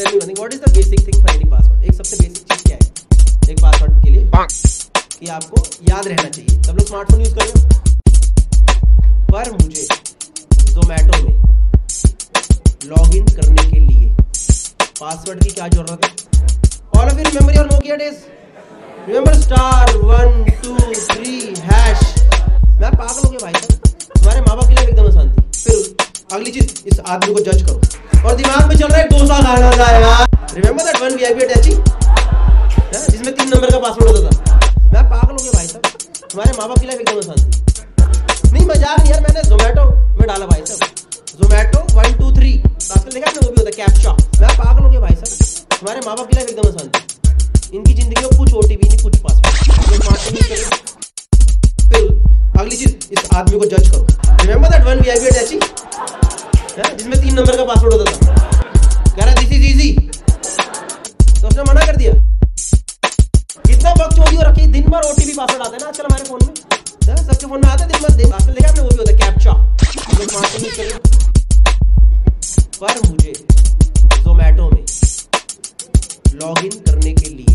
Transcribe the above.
Tell what is the basic thing for any password एक सबसे basic चीज़ क्या है? एक पासवर्ड के लिए कि आपको याद रहना चाहिए। सब लोग स्मार्टफ़ोन यूज़ कर रहे हो? पर मुझे जोमेटो में लॉग इन करने के लिए पासवर्ड की क्या ज़रूरत है? All of you remember your Nokia days remember star one two three hash मैं पागल हो गया भाई साहब। तुम्हारे माँ बाप के लिए एकदम आसान थी। फिर अगली चीज़, इस आदमी को जज करो। और दिमाग में चल रहा है डोसा खाना था यार remember that one VIP attaching जिसमें तीन नंबर का पासवर्ड होता था। मैं पागल हो गया भाई साहब। तुम्हारे माँ बाप की लाइफ एकदम आसान थी। नहीं मज़ाक नहीं यार, मैंने जोमेटो में डाला भाई साहब। जोमेटो वन टू थ्री आजकल देखा आपने वो भी होता है कैप्चा मैं पागल हो गया भाई साहब। तुम्हारे माँ बाप की लाइफ एकदम आसान थी। इनकी ज़िंदगी में कुछ ओटीपी नहीं, कुछ पासवर्ड अगली चीज़, इस आदमी को जज करो। Remember that one VIP attaching जिसमें तीन नंबर का पासवर्ड होता था। कह रहा दिस इज़ इजी तो उसने मना कर दिया। कितना वक्त चोरी हो रखी दिन भर ओटीपी पासवर्ड आता है ना आजकल हमारे फ़ोन में। हाँ, सबके फ़ोन में आता है दिन भर दिन आजकल देखा आपने वो भी होता है कैप्चा पर मुझे जोमेटो में लॉग इन करने के लिए